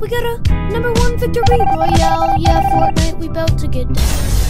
We got a number one victory royale. Yeah, Fortnite, we bout to get down.